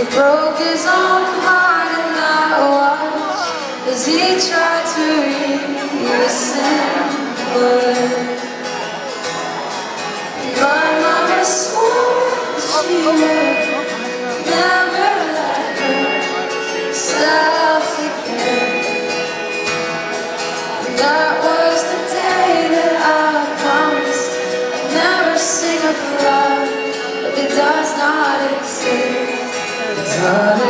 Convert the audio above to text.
He broke his own heart and I watched as he tried to read your simple not